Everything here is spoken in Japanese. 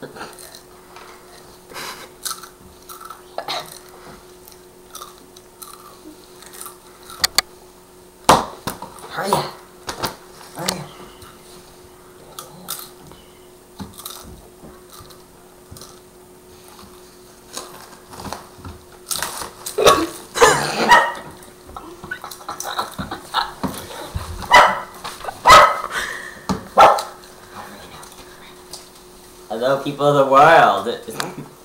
はい。Hello, people of the world.